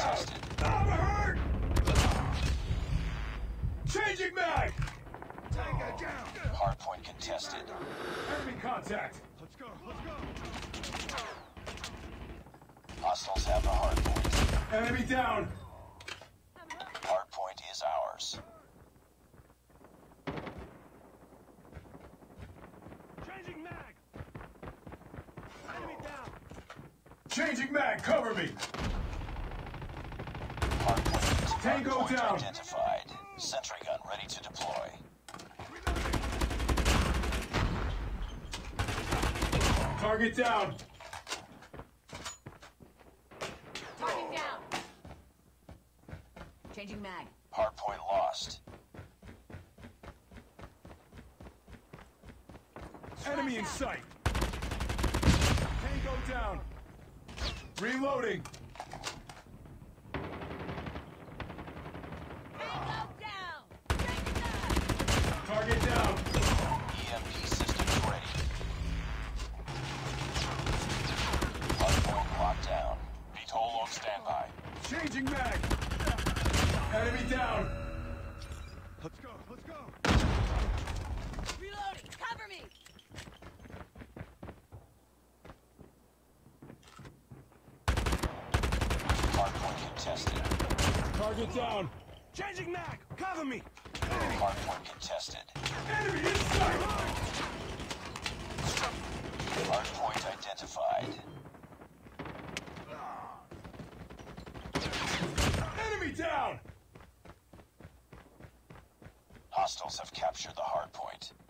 Hardpoint Target down! contested. I'm hurt! Changing mag! Tango down! Hardpoint contested. Enemy contact! Let's go, let's go! Hostiles have the hardpoint. Enemy down! Hardpoint is ours. Changing mag! Enemy down! Changing mag, cover me! Hardpoint, Tango hardpoint down. identified. Sentry gun ready to deploy. Target down! Target down. Changing mag. Hardpoint lost. Enemy in sight! Tango down! Reloading! Tango down. Changing mag. Target down! EMP systems ready. Hardpoint locked down. VTOL on standby. Changing mag! Enemy down! Let's go, let's go! Reloading. Cover me. Hardpoint contested. Target down! Changing mag! Cover me! Hardpoint contested. Enemy in sight! Hardpoint identified. Enemy down! Hostiles have captured the hardpoint. I'm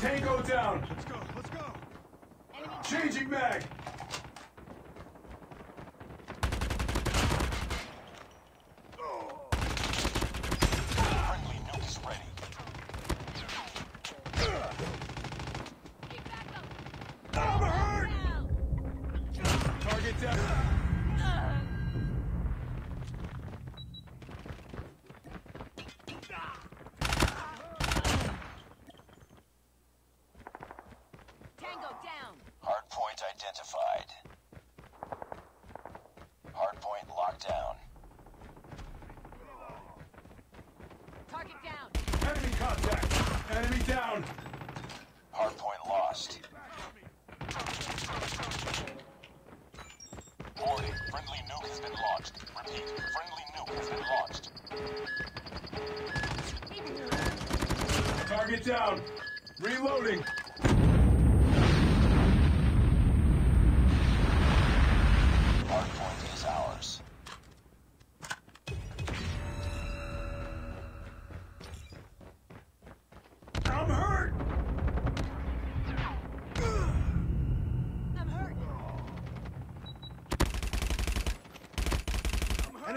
Tango down! Let's go, let's go! Enemy Changing mag! Friendly nuke is ready. Get back up. I'm hurt! Down. Target down! Tango down. Hardpoint identified. Hardpoint locked down. Target down. Enemy contact! Enemy down! Hardpoint lost. Warning, friendly nuke has been launched. Repeat, friendly nuke has been launched. Target down! Reloading!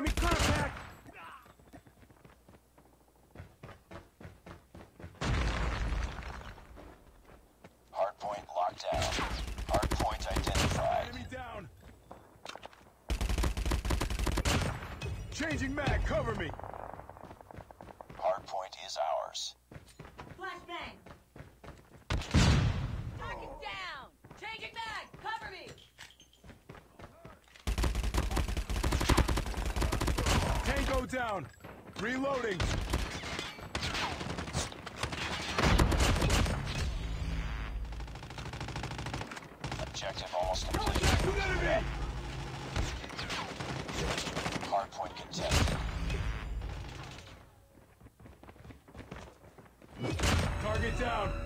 Enemy contact! Hardpoint locked down. Hardpoint identified. Enemy down! Changing mag, cover me! ammo down. Reloading. Objective almost complete. Hardpoint contested. Target down.